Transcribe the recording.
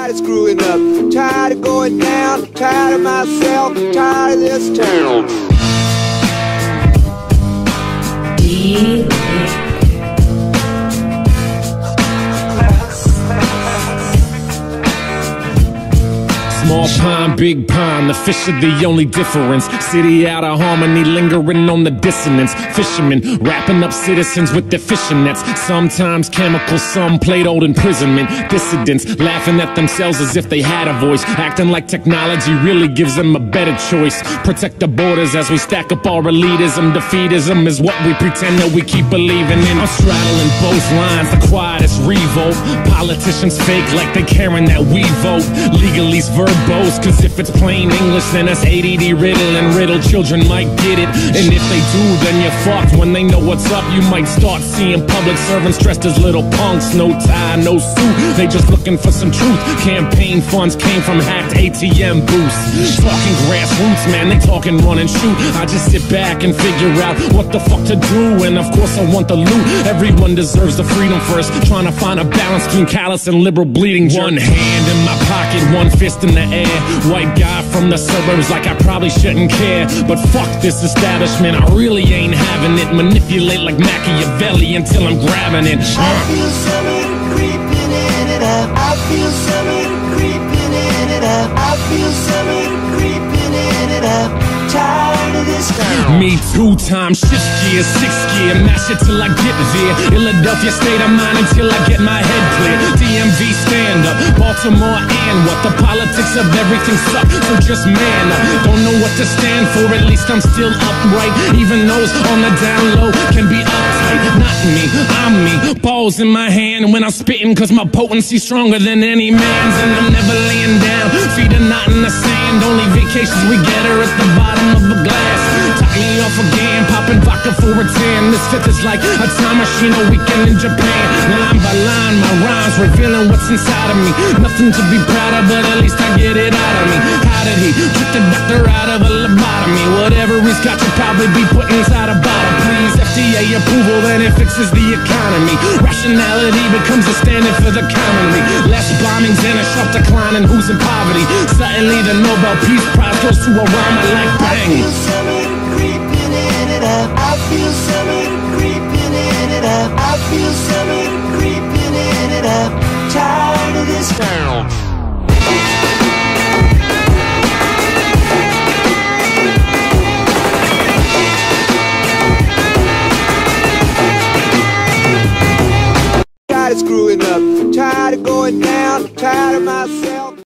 Tired of screwing up, tired of going down, tired of myself, tired of this town. Small pond, big pond, the fish are the only difference. City out of harmony, lingering on the dissonance. Fishermen wrapping up citizens with their fishing nets. Sometimes chemical, some played old imprisonment. Dissidents laughing at themselves as if they had a voice. Acting like technology really gives them a better choice. Protect the borders as we stack up our elitism. Defeatism is what we pretend that we keep believing in. I'm straddling both lines, the quietest revolt. Politicians fake like they're caring that we vote. Legalese verbose, cause if it's plain English, then that's ADD riddle and riddle. Children might get it, and if they do, then you're fucked. When they know what's up, you might start seeing public servants dressed as little punks. No tie, no suit, they just looking for some truth. Campaign funds came from hacked ATM booths. Talking grassroots, man, they talking run and shoot. I just sit back and figure out what the fuck to do, and of course I want the loot. Everyone deserves the freedom first. Trying to find a balance between callous and liberal bleeding. One hand in my pocket, one fist in the air. White guy from the suburbs, like I probably shouldn't care. But fuck this establishment, I really ain't having it. Manipulate like Machiavelli until I'm grabbing it. I feel summer creeping in it up. I feel summer Me two times, shift gear, six gear, mash it till I get there. Philadelphia state of mind until I get my head clear. DMV stand up, Baltimore and what? The politics of everything suck, so just man up. Don't know what to stand for, at least I'm still upright. Even those on the down low can be uptight. Not me, I'm me. Balls in my hand when I'm spitting, cause my potency stronger than any man's. And I'm never laying down, feet are not in the sand. Only vacations we get are at the bottom of a glass. Off again, popping vodka for a tan. This fifth is like a time machine, a weekend in Japan. Line by line, my rhymes revealing what's inside of me. Nothing to be proud of, but at least I get it out of me. How did he trick the doctor out of a lobotomy? Whatever he's got, should probably be put inside a bottle. Please, FDA approval, then it fixes the economy. Rationality becomes a standard for the commonly. Less bombings and a sharp decline in who's in poverty. Suddenly, the Nobel Peace Prize goes to a rhyme like I bang. Summer creeping in it up. I feel summer creeping in it up. Tired of this town. Tired of screwing up, tired of going down, tired of myself.